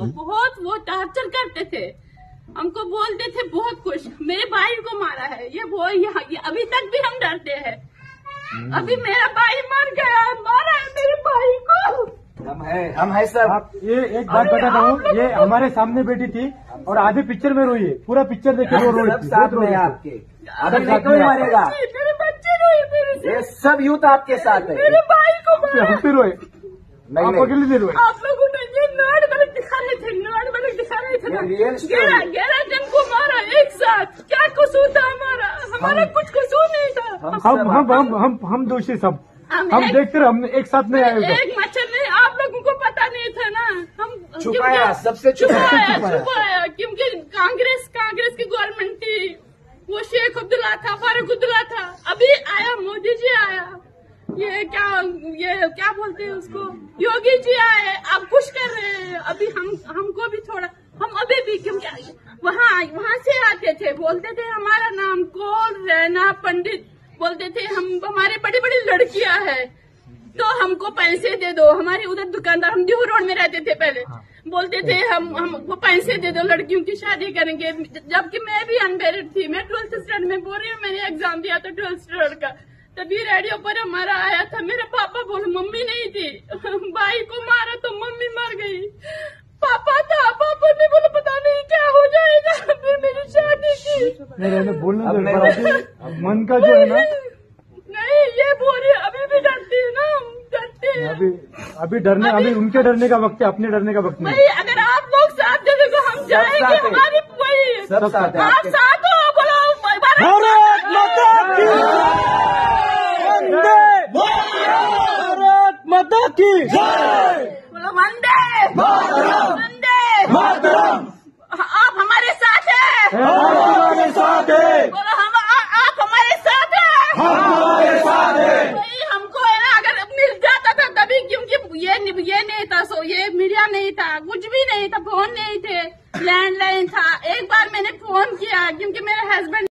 हमको बहुत वो टॉर्चर करते थे। हमको बोलते थे बहुत कुछ मेरे भाई को मारा है। ये वो यहाँ ये अभी तक भी हम डरते हैं। अभी मेरा भाई मर गया मारा है मेरे भाई को। हम है हम है सब। आप ये एक बात बताता आप हूँ ये हमारे सामने बैठी थी और आधे पिक्चर में रोई है पूरा पिक्चर देखे वो रोई साथ रोई में आपके। सब अभी साथ में। मरेगा। मेरे बच्चे रोए मेरे से। ये सब यूथ आपके साथ है। मेरे भाई को हम मारा। फिर रोए। नहीं आप नहीं। अकेले रोए आप लोगों ने ये नाड़ वाले दिखा रहे थे नाड़ वाले दिखा रहे थे ना ये real story। ग्यारह ग्यारह जन को मारा एक साथ। क्या कसूर था हमारा? हमारा कुछ कसूर नहीं था। हम हम हम हम हम हम दोषी सब। हम हम देखते रहे हमने एक साथ में आए एक मच्छर नहीं आप लोगों को पता नहीं था ना। हम छुपाया, सबसे छुपाया। छुपाया छुपाया। छुपाया क्योंकि कांग्रेस कांग्रेस की गवर्नमेंट थी। वो शेख अब्दुल्ला था फारूक अब्दुल्ला था। अभी आया मोदी जी आया। ये क्या ये क्या बोलते हैं उसको? योगी जी आए। आप कुछ कर रहे हैं अभी हम हमको भी थोड़ा हम अभी भी क्योंकि वहाँ वहाँ से आते थे। बोलते थे हमारा नाम कौन रैना पंडित। बोलते थे हम हमारे बड़ी बड़ी लड़कियाँ हैं। तो हमको पैसे दे दो। हमारे उधर दुकानदार हम ड्यू रोड में रहते थे पहले। बोलते थे हम हमको पैसे दे दो लड़कियों की शादी करेंगे। जबकि मैं भी अनमेरिड थी। मैं ट्वेल्थ स्टैंडर्ड में बोल रही हूँ मैंने एग्ज़ाम दिया था ट्वेल्थ स्टैंडर्ड का। तभी रेडियो पर हमारा आया था। मेरा पापा बोले मम्मी नहीं थी। भाई को मारा तो मम्मी मर गई। पापा था पापा ने बोले पता नहीं क्या हो जाएगा फिर मेरी शादी की नहीं रहने बोलने दो मन का जो है ना नहीं ये बोल रही अभी भी डरती है ना हम डरते अभी अभी डरने अभी उनके डरने का वक्त है अपने डरने का वक्त नहीं। अगर आप लोग साथ दे देंगे हम जाएँगे हमारी वही सब साथ है आप साथ हो बोलो भारत माता की। वंदे भारत माता की। बोलो वंदे वंदे आप हमारे साथ हैं हमारे साथ है बोलो हम आ- आप हमारे साथ हैं हमारे साथ है भाई हमको है ना अगर मिल जाता था तभी क्योंकि ये ये नहीं ये मीडिया नहीं था, कुछ भी नहीं था, फ़ोन नहीं थे, लैंडलाइन था। एक बार मैंने फ़ोन किया, क्योंकि मेरे हस्बैंड